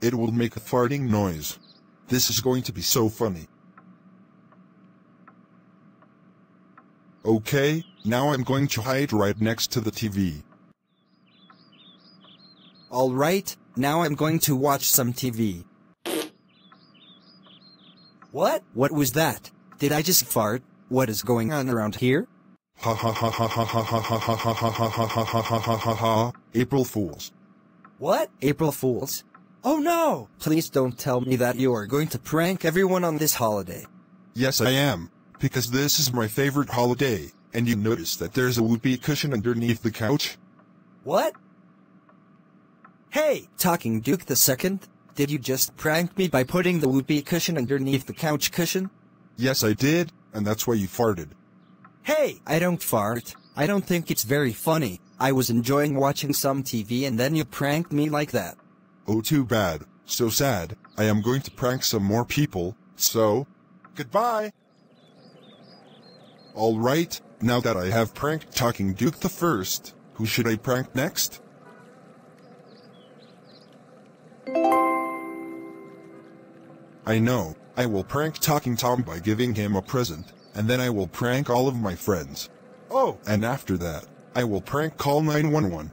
it will make a farting noise. This is going to be so funny. Okay, now I'm going to hide right next to the TV. Alright, now I'm going to watch some TV. What? What was that? Did I just fart? What is going on around here? Ha ha ha ha ha ha ha ha ha ha ha ha ha ha ha ha ha ha April Fools. What? April Fools? Oh no! Please don't tell me that you are going to prank everyone on this holiday. Yes I am, because this is my favorite holiday, and you notice that there's a whoopee cushion underneath the couch? What? Hey, Talking Duke the Second, did you just prank me by putting the whoopee cushion underneath the couch cushion? Yes I did, and that's why you farted. Hey, I don't fart. I don't think it's very funny. I was enjoying watching some TV and then you pranked me like that. Oh too bad, so sad, I am going to prank some more people, so... Goodbye! Alright, now that I have pranked Talking Duke the first, who should I prank next? I know, I will prank Talking Tom by giving him a present, and then I will prank all of my friends. Oh, and after that, I will prank call 911.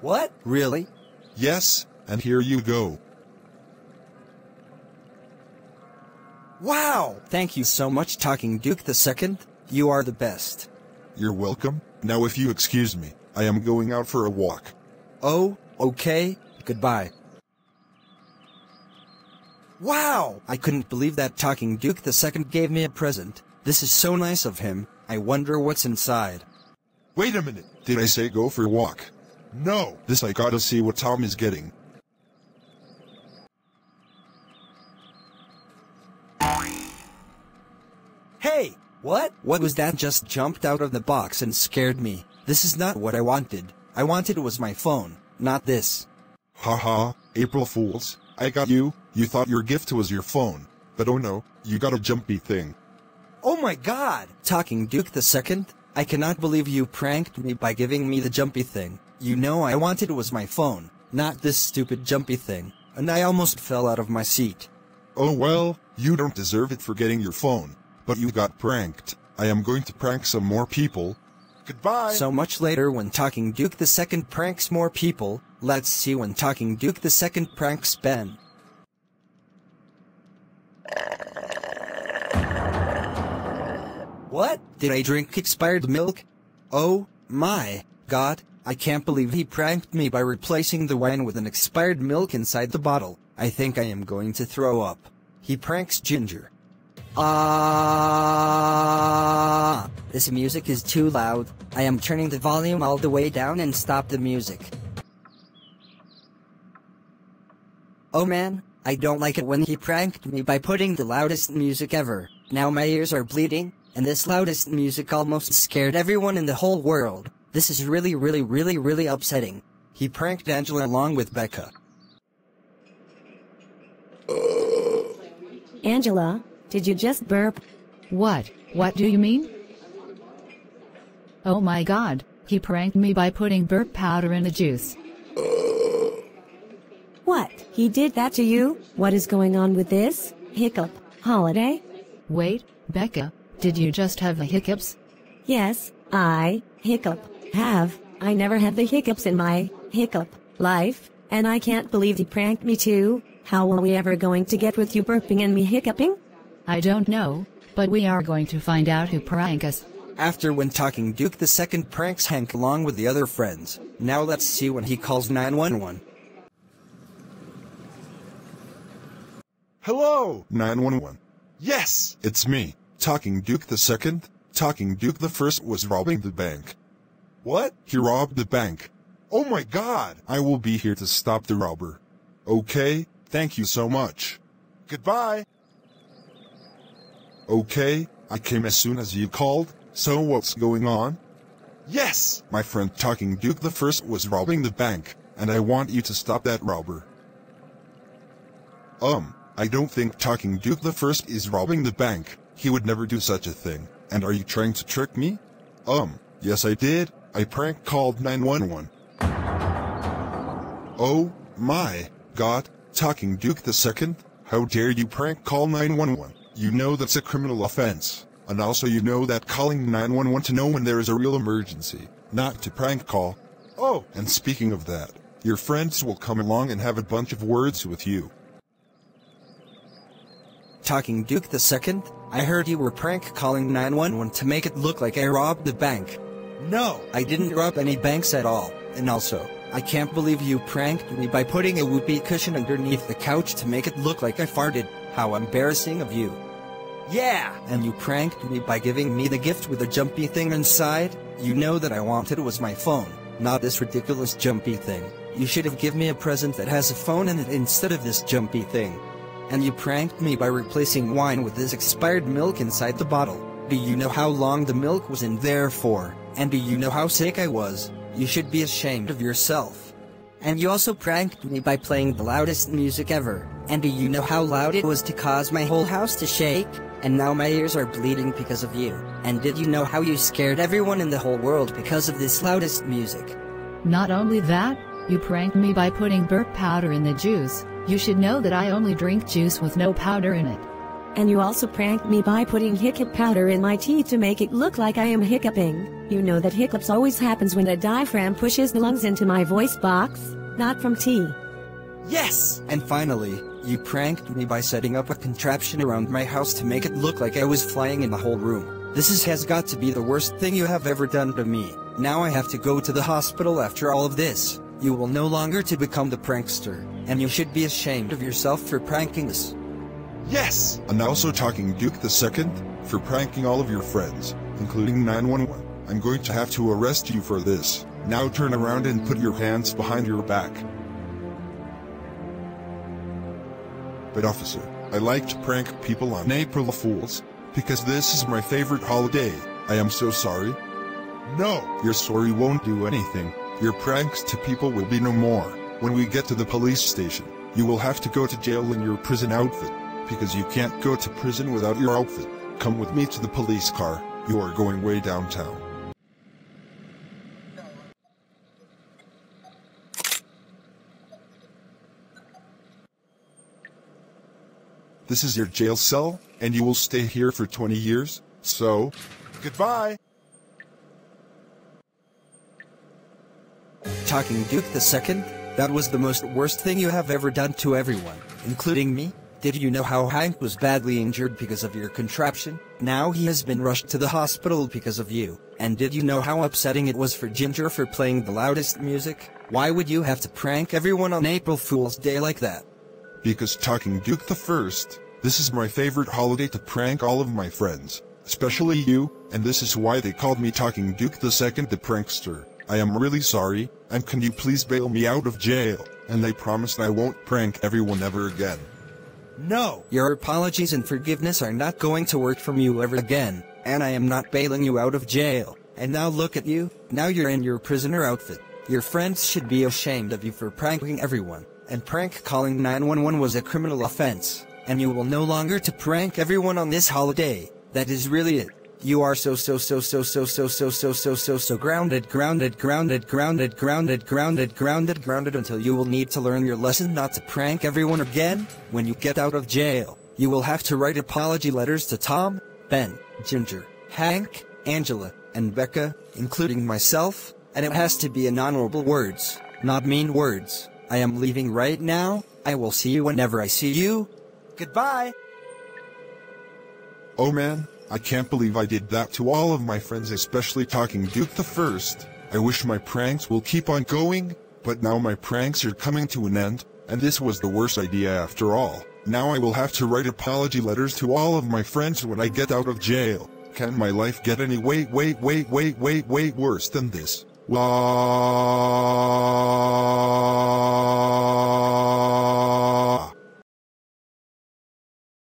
What? Really? Yes, and here you go. Wow! Thank you so much, Talking Duke the Second. You are the best. You're welcome. Now if you excuse me, I am going out for a walk. Oh, okay. Goodbye. Wow! I couldn't believe that Talking Duke the Second gave me a present. This is so nice of him. I wonder what's inside. Wait a minute. Did I say go for a walk? No. This I gotta see what Tom is getting. Hey! What? What was that just jumped out of the box and scared me? This is not what I wanted. I wanted it was my phone, not this. Haha, April Fools. I got you. You thought your gift was your phone. But oh no, you got a jumpy thing. Oh my god! Talking Duke the Second? I cannot believe you pranked me by giving me the jumpy thing. You know I wanted was my phone, not this stupid jumpy thing, and I almost fell out of my seat. Oh well, you don't deserve it for getting your phone. But you got pranked. I am going to prank some more people. Goodbye! So much later when Talking Duke the Second pranks more people, let's see when Talking Duke the Second pranks Ben. What? Did I drink expired milk? Oh, my god, I can't believe he pranked me by replacing the wine with an expired milk inside the bottle. I think I am going to throw up. He pranks Ginger. Ah! This music is too loud. I am turning the volume all the way down and stop the music. Oh man, I don't like it when he pranked me by putting the loudest music ever. Now my ears are bleeding, and this loudest music almost scared everyone in the whole world. This is really really really really upsetting. He pranked Angela along with Becca. Angela, did you just burp? What? What do you mean? Oh my god, he pranked me by putting burp powder in the juice. What? He did that to you? What is going on with this? Hiccup. Holiday? Wait, Becca, did you just have the hiccups? Yes, I, hiccup, have. I never had the hiccups in my, hiccup, life, and I can't believe he pranked me too. How are we ever going to get with you burping and me hiccuping? I don't know, but we are going to find out who prank us. After when Talking Duke the second pranks Hank along with the other friends. Now let's see when he calls 911. Hello, 911. Yes, it's me, Talking Duke the second. Talking Duke the first was robbing the bank. What? He robbed the bank. Oh my god! I will be here to stop the robber. Okay, thank you so much. Goodbye. Okay, I came as soon as you called, so what's going on? Yes, my friend Talking Duke the first was robbing the bank, and I want you to stop that robber. Um, I don't think Talking Duke the first is robbing the bank. He would never do such a thing. And are you trying to trick me? Um, yes I did. I prank called 911. Oh, my, God, Talking Duke the second? How dare you prank call 911? You know that's a criminal offense. And also you know that calling 911 to know when there is a real emergency, not to prank call. Oh, and speaking of that, your friends will come along and have a bunch of words with you. Talking Duke the second? I heard you were prank calling 911 to make it look like I robbed the bank. No, I didn't rob any banks at all. And also, I can't believe you pranked me by putting a whoopee cushion underneath the couch to make it look like I farted. How embarrassing of you. Yeah, and you pranked me by giving me the gift with a jumpy thing inside? You know that I wanted was my phone, not this ridiculous jumpy thing. You should have given me a present that has a phone in it instead of this jumpy thing. And you pranked me by replacing wine with this expired milk inside the bottle. Do you know how long the milk was in there for? And do you know how sick I was? You should be ashamed of yourself. And you also pranked me by playing the loudest music ever. And do you know how loud it was to cause my whole house to shake? And now my ears are bleeding because of you. And did you know how you scared everyone in the whole world because of this loudest music? Not only that, you pranked me by putting burp powder in the juice. You should know that I only drink juice with no powder in it. And you also pranked me by putting hiccup powder in my tea to make it look like I am hiccuping. You know that hiccups always happens when a diaphragm pushes the lungs into my voice box, not from tea. Yes! And finally, you pranked me by setting up a contraption around my house to make it look like I was flying in the whole room. This is, has got to be the worst thing you have ever done to me. Now I have to go to the hospital after all of this. You will no longer to become the prankster, and you should be ashamed of yourself for pranking us. Yes! And also talking Duke the second for pranking all of your friends, including 911. I'm going to have to arrest you for this. Now turn around and put your hands behind your back. But officer, I like to prank people on April Fools, because this is my favorite holiday. I am so sorry. No, your sorry won't do anything. Your pranks to people will be no more. When we get to the police station, you will have to go to jail in your prison outfit, because you can't go to prison without your outfit. Come with me to the police car. You are going way downtown. This is your jail cell, and you will stay here for 20 years, so, goodbye! Talking Duke the second? That was the most worst thing you have ever done to everyone, including me. Did you know how Hank was badly injured because of your contraption? Now he has been rushed to the hospital because of you. And did you know how upsetting it was for Ginger for playing the loudest music? Why would you have to prank everyone on April Fool's Day like that? Because talking Duke the First, this is my favorite holiday to prank all of my friends, especially you, and this is why they called me Talking Duke the Second the Prankster. I am really sorry, and can you please bail me out of jail? And I promise I won't prank everyone ever again. No! Your apologies and forgiveness are not going to work from you ever again, and I am not bailing you out of jail. And now look at you, now you're in your prisoner outfit. Your friends should be ashamed of you for pranking everyone, and prank calling 911 was a criminal offense, and you will no longer to prank everyone on this holiday. That is really it. You are so so so so so so so so so so so grounded grounded grounded grounded grounded grounded grounded grounded until you will need to learn your lesson not to prank everyone again. When you get out of jail, you will have to write apology letters to Tom, Ben, Ginger, Hank, Angela, and Becca, including myself, and it has to be in honorable words, not mean words. I am leaving right now. I will see you whenever I see you. Goodbye. Oh man, I can't believe I did that to all of my friends especially talking Duke the First. I wish my pranks will keep on going, but now my pranks are coming to an end, and this was the worst idea after all. Now I will have to write apology letters to all of my friends when I get out of jail. Can my life get any wait wait wait wait wait wait worse than this? Wow.